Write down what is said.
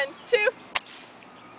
One, two.